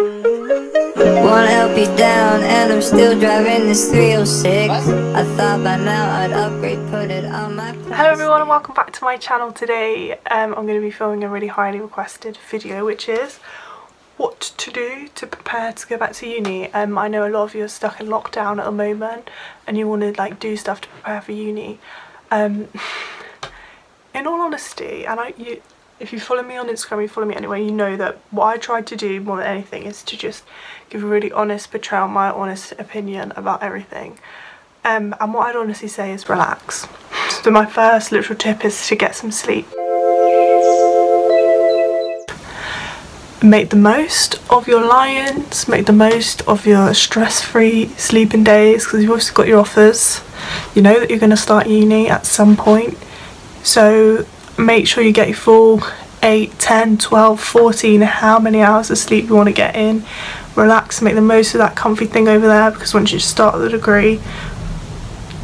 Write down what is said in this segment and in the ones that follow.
Wanna help you down, and I'm still driving this 306. I thought by now I'd upgrade, put it on my. Hello everyone and welcome back to my channel today. Um, I'm going to be filming a really highly requested video which is what to do to prepare to go back to uni. Um, I know a lot of you are stuck in lockdown at the moment and you want to like do stuff to prepare for uni. Um, in all honesty, and I, you, if you follow me on Instagram, you follow me anyway, you know that what I tried to do more than anything is to just give a really honest portrayal, my honest opinion about everything. Um, and what I'd honestly say is relax. So my first literal tip is to get some sleep. Make the most of your lions, make the most of your stress-free sleeping days because you've obviously got your offers. You know that you're going to start uni at some point. So make sure you get your full 8, 10, 12, 14, how many hours of sleep you want to get in. Relax, make the most of that comfy thing over there because once you start the degree,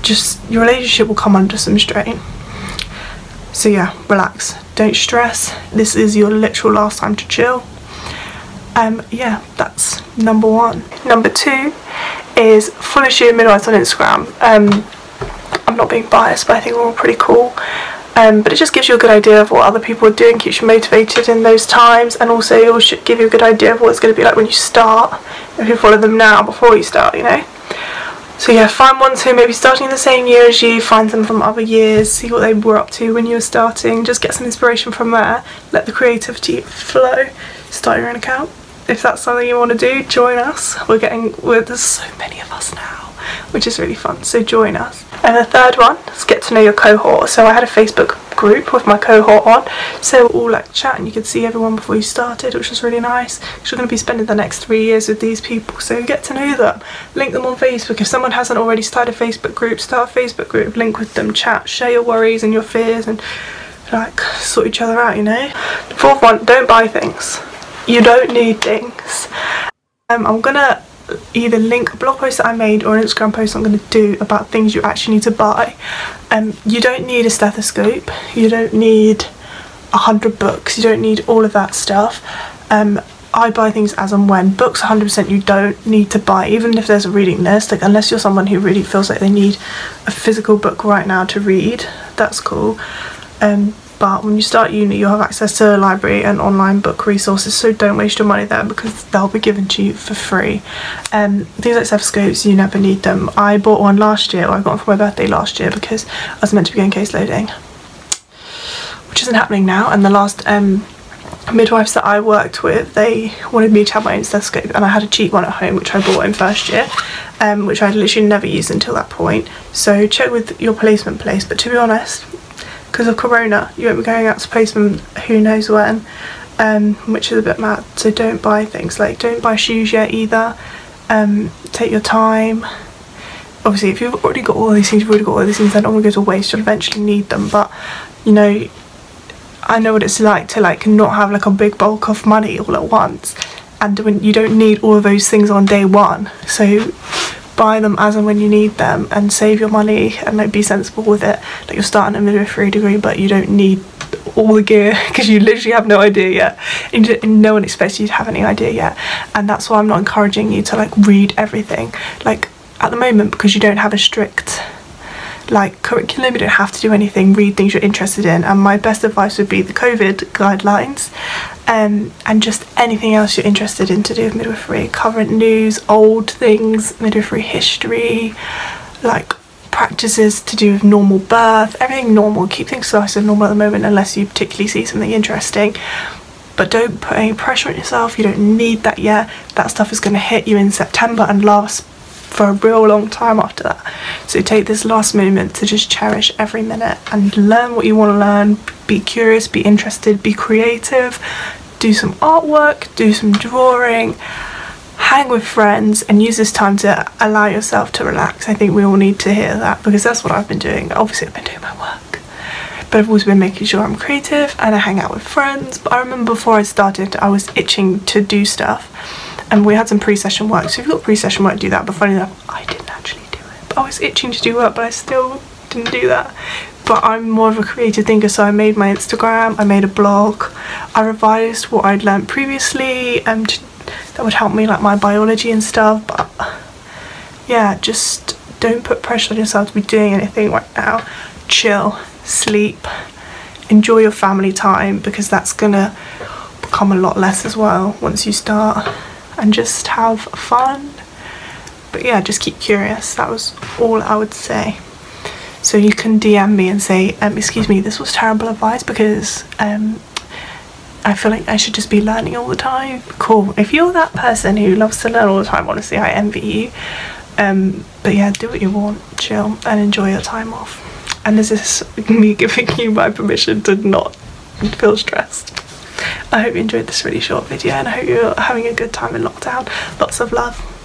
just your relationship will come under some strain. So yeah, relax, don't stress. This is your literal last time to chill. Um, yeah, that's number one. Number two is follow Shia Midwives on Instagram. Um, I'm not being biased, but I think we're all pretty cool. Um, but it just gives you a good idea of what other people are doing, keeps you motivated in those times, and also it will give you a good idea of what it's going to be like when you start, if you follow them now before you start, you know. So yeah, find ones who may be starting the same year as you, find them from other years, see what they were up to when you were starting, just get some inspiration from there, let the creativity flow, start your own account if that's something you want to do, join us. We're getting, we're, there's so many of us now, which is really fun, so join us. And the third one is get to know your cohort. So I had a Facebook group with my cohort on, so all like chat and you could see everyone before you started, which was really nice. Because You're going to be spending the next three years with these people, so get to know them. Link them on Facebook. If someone hasn't already started a Facebook group, start a Facebook group, link with them, chat, share your worries and your fears and like sort each other out, you know. The fourth one, don't buy things you don't need things. Um, I'm gonna either link a blog post that I made or an Instagram post I'm going to do about things you actually need to buy. Um, you don't need a stethoscope, you don't need a hundred books, you don't need all of that stuff. Um, I buy things as and when. Books 100% you don't need to buy, even if there's a reading list, like unless you're someone who really feels like they need a physical book right now to read, that's cool. Um, but when you start uni you'll have access to a library and online book resources so don't waste your money there because they'll be given to you for free. Um, things like stethoscopes you never need them. I bought one last year I got one for my birthday last year because I was meant to be going case loading which isn't happening now. And the last um, midwives that I worked with they wanted me to have my own stethoscope and I had a cheap one at home which I bought in first year um, which I'd literally never used until that point. So check with your placement place but to be honest because of corona you won't be going out to placement who knows when um, which is a bit mad. So don't buy things. Like don't buy shoes yet either. Um, take your time. Obviously if you've already got all these things you've already got all these things they don't want to to waste. You'll eventually need them. But you know I know what it's like to like not have like a big bulk of money all at once. And when you don't need all of those things on day one. So buy them as and when you need them and save your money and like be sensible with it like you're starting a midwifery degree but you don't need all the gear because you literally have no idea yet. And no one expects you to have any idea yet. And that's why I'm not encouraging you to like read everything. Like at the moment because you don't have a strict like curriculum you don't have to do anything read things you're interested in. And my best advice would be the covid guidelines um, and just anything else you're interested in to do with midwifery. Current news old things midwifery history like practices to do with normal birth everything normal. Keep things nice and normal at the moment unless you particularly see something interesting. But don't put any pressure on yourself. You don't need that yet. That stuff is going to hit you in september and last for a real long time after that. So take this last moment to just cherish every minute and learn what you want to learn, be curious, be interested, be creative, do some artwork, do some drawing, hang with friends and use this time to allow yourself to relax. I think we all need to hear that because that's what I've been doing. Obviously I've been doing my work but I've always been making sure I'm creative and I hang out with friends but I remember before I started I was itching to do stuff and we had some pre-session work. So if you've got pre-session work do that. But funny enough I didn't actually do it. But I was itching to do work but I still didn't do that. But I'm more of a creative thinker so I made my Instagram I made a blog I revised what I'd learned previously um, and that would help me like my biology and stuff. But yeah just don't put pressure on yourself to be doing anything right now. Chill sleep enjoy your family time because that's gonna become a lot less as well once you start and just have fun. But yeah just keep curious. That was all I would say. So you can DM me and say um, excuse me this was terrible advice because um, I feel like I should just be learning all the time. Cool. If you're that person who loves to learn all the time honestly I envy you. Um, but yeah do what you want chill and enjoy your time off. And this is me giving you my permission to not feel stressed I hope you enjoyed this really short video and I hope you're having a good time in lockdown. Lots of love